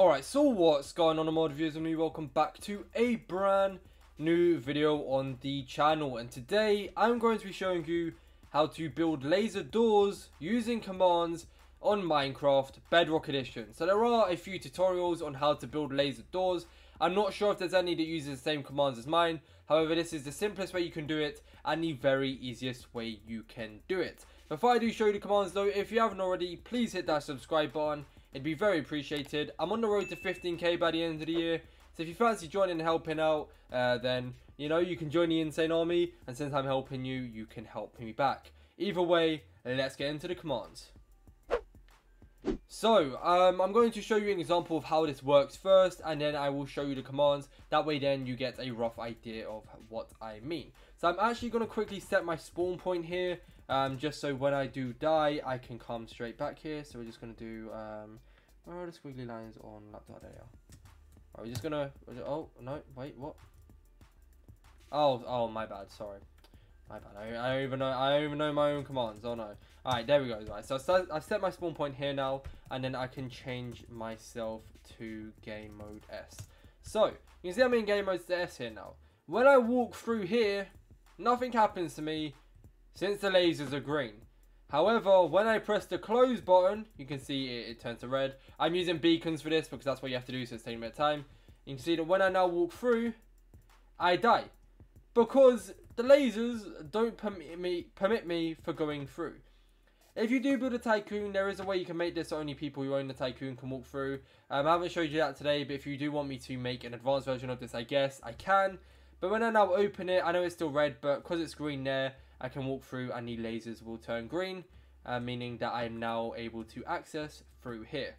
Alright, so what's going on mod viewers and me welcome back to a brand new video on the channel and today I'm going to be showing you how to build laser doors using commands on Minecraft Bedrock Edition. So there are a few tutorials on how to build laser doors. I'm not sure if there's any that uses the same commands as mine. However, this is the simplest way you can do it and the very easiest way you can do it. Before I do show you the commands though, if you haven't already, please hit that subscribe button It'd be very appreciated. I'm on the road to 15k by the end of the year. So if you fancy joining and helping out, uh, then, you know, you can join the Insane Army. And since I'm helping you, you can help me back. Either way, let's get into the commands. So, um, I'm going to show you an example of how this works first, and then I will show you the commands. That way then you get a rough idea of what I mean. So I'm actually going to quickly set my spawn point here, um, just so when I do die, I can come straight back here. So we're just going to do, um, where are the squiggly lines on laptop? There Are we just going to, oh, no, wait, what? Oh, oh, my bad, sorry. My bad, I, I don't even know, I don't even know my own commands, oh no. Alright, there we go, guys. So I've set my spawn point here now, and then I can change myself to game mode S. So, you can see I'm in game mode S here now. When I walk through here, nothing happens to me since the lasers are green. However, when I press the close button, you can see it, it turns to red. I'm using beacons for this because that's what you have to do, so it's taking a bit of time. You can see that when I now walk through, I die. Because the lasers don't permit me, permit me for going through. If you do build a Tycoon, there is a way you can make this so only people who own the Tycoon can walk through. Um, I haven't showed you that today, but if you do want me to make an advanced version of this, I guess I can. But when I now open it, I know it's still red, but because it's green there, I can walk through and the lasers will turn green, uh, meaning that I am now able to access through here.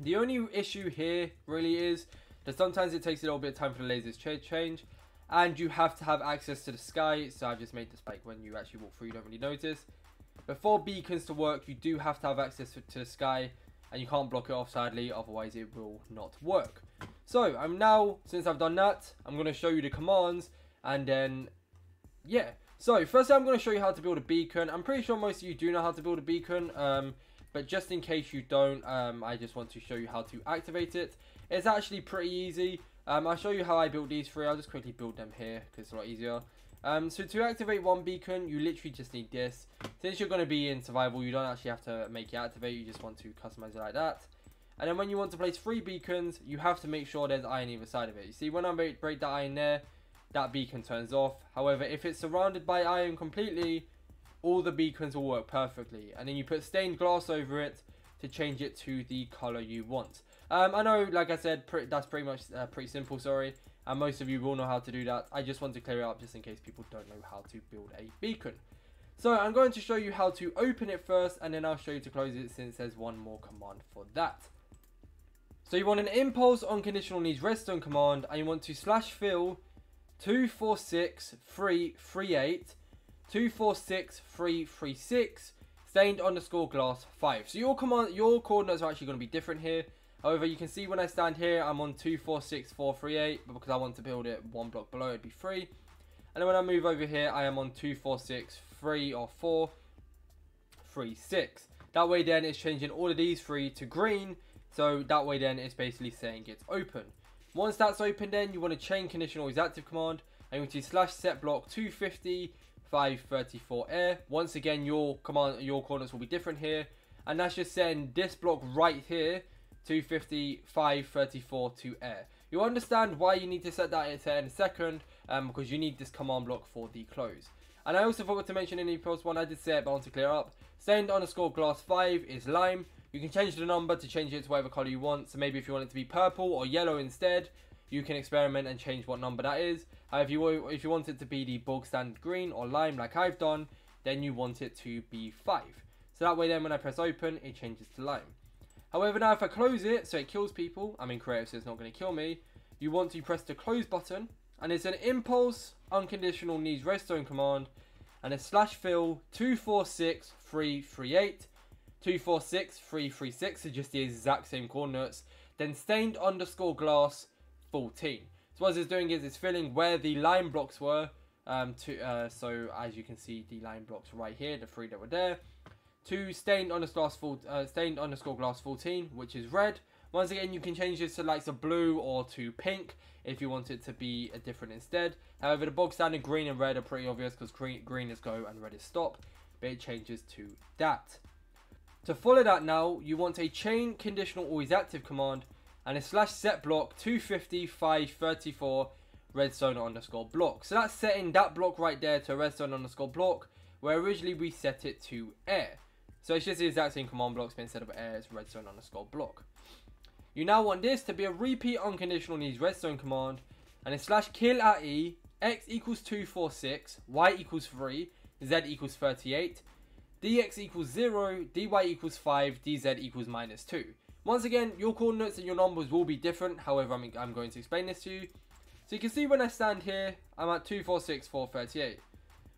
The only issue here really is that sometimes it takes a little bit of time for the lasers to change, and you have to have access to the sky, so I've just made this like when you actually walk through, you don't really notice. Before beacons to work, you do have to have access to the sky, and you can't block it off sadly, otherwise it will not work. So, I'm now, since I've done that, I'm going to show you the commands, and then, yeah. So, firstly, I'm going to show you how to build a beacon. I'm pretty sure most of you do know how to build a beacon, um, but just in case you don't, um, I just want to show you how to activate it. It's actually pretty easy. Um, I'll show you how I built these three. I'll just quickly build them here, because it's a lot easier. Um, so to activate one beacon, you literally just need this. Since you're going to be in survival, you don't actually have to make it activate. You just want to customize it like that. And then when you want to place three beacons, you have to make sure there's iron either side of it. You see, when I break, break that iron there, that beacon turns off. However, if it's surrounded by iron completely, all the beacons will work perfectly. And then you put stained glass over it to change it to the color you want. Um, I know, like I said, that's pretty much uh, pretty simple, sorry. And most of you will know how to do that. I just want to clear it up just in case people don't know how to build a beacon. So I'm going to show you how to open it first and then I'll show you to close it since there's one more command for that. So you want an impulse unconditional needs redstone command and you want to slash fill 246338 246336 stained underscore glass 5. So your command your coordinates are actually going to be different here. However, you can see when I stand here, I'm on 246438, but because I want to build it one block below, it'd be 3. And then when I move over here, I am on 2463 or 4, 3, 6. That way then it's changing all of these three to green, so that way then it's basically saying it's open. Once that's open then you want to chain condition always active command and you want to slash set block 250 534 air. Once again your command your coordinates will be different here and that's just saying this block right here 250 534 to air. You'll understand why you need to set that air in a second um, because you need this command block for the close. And I also forgot to mention in the post one I did say it but I want to clear up. Stained underscore glass 5 is lime. You can change the number to change it to whatever color you want. So maybe if you want it to be purple or yellow instead, you can experiment and change what number that is. Uh, if you if you want it to be the bog standard green or lime like I've done, then you want it to be 5. So that way then when I press open, it changes to lime. However, now if I close it, so it kills people, I'm in creative so it's not going to kill me, you want to press the close button, and it's an impulse unconditional needs redstone command, and it's slash fill 246338 246336 are just the exact same coordinates. Then stained underscore glass 14. So what it's doing is it's filling where the line blocks were. Um, to uh, so as you can see, the line blocks right here, the three that were there. To stained underscore glass uh, stained underscore glass 14, which is red. Once again, you can change this to like a blue or to pink if you want it to be a different instead. However, the box standard green and red are pretty obvious because green, green is go and red is stop. But it changes to that. To follow that now, you want a chain conditional always active command and a slash set block 250 534 redstone underscore block. So that's setting that block right there to redstone underscore block where originally we set it to air. So it's just the exact same command blocks, but instead of air, it's redstone underscore block. You now want this to be a repeat unconditional needs redstone command, and a slash kill at E, x equals 246, y equals 3, z equals 38, dx equals 0, dy equals 5, dz equals minus 2. Once again, your coordinates and your numbers will be different, however, I'm, I'm going to explain this to you. So you can see when I stand here, I'm at 246, 438.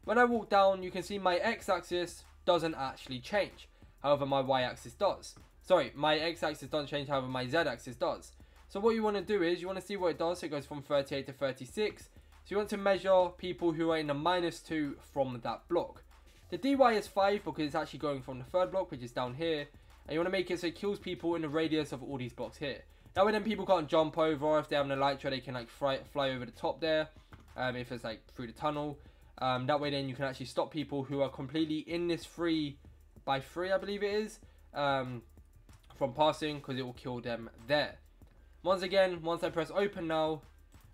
When I walk down, you can see my x-axis doesn't actually change. However, my y-axis does. Sorry, my x-axis doesn't change, however, my z-axis does. So what you want to do is, you want to see what it does. So it goes from 38 to 36. So you want to measure people who are in a minus 2 from that block. The dy is 5 because it's actually going from the third block, which is down here. And you want to make it so it kills people in the radius of all these blocks here. That way then people can't jump over, or if they have an elytra, they can like fly, fly over the top there. Um, if it's like through the tunnel. Um, that way then you can actually stop people who are completely in this free by free, I believe it is, um, from passing because it will kill them there. Once again, once I press open now,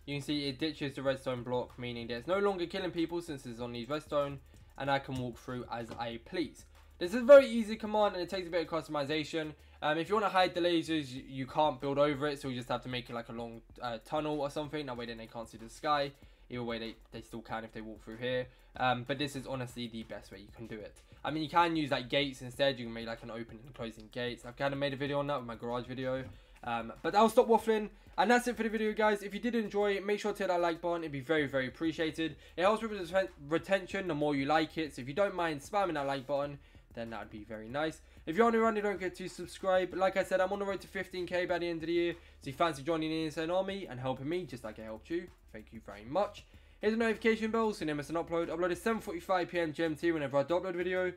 you can see it ditches the redstone block, meaning that it's no longer killing people since it's on these redstone, and I can walk through as I please. This is a very easy command and it takes a bit of customization. Um, if you want to hide the lasers, you, can't build over it, so you just have to make it like a long uh, tunnel or something. That way then they can't see the sky. Either way, they, they still can if they walk through here. Um, but this is honestly the best way you can do it. I mean, you can use like gates instead. You can make like an open and closing gates. I've kind of made a video on that with my garage video. Um, but I'll stop waffling. And that's it for the video, guys. If you did enjoy it, make sure to hit that like button. It'd be very, very appreciated. It helps with retention the more you like it. So if you don't mind spamming that like button, then that would be very nice. If you're on the run, don't forget to subscribe. Like I said, I'm on the road to 15k by the end of the year. So if you fancy joining the Insane Army and helping me, just like I helped you, thank you very much. Hit the notification bell so you never miss an upload. Upload at 7.45pm GMT whenever I upload a video.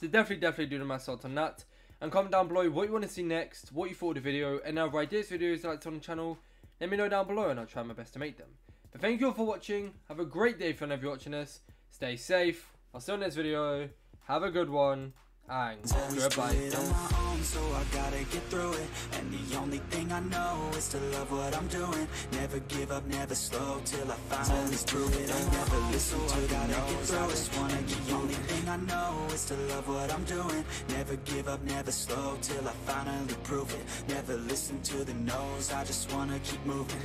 So definitely, definitely do the math on that. And comment down below what you want to see next, what you thought of the video, and other ideas videos like on the channel. Let me know down below and I'll try my best to make them. But thank you all for watching. Have a great day if you're watching this. Stay safe. I'll see you in the next video. Have a good one. And goodbye. So I gotta get through it. And the only thing I know is to love what I'm doing. Never give up, never slow Till I finally prove it I never listen to the no's I just wanna get The only thing I know is to love what I'm doing. Never give up, never slow Till I finally prove it. Never listen to the no's I just wanna keep moving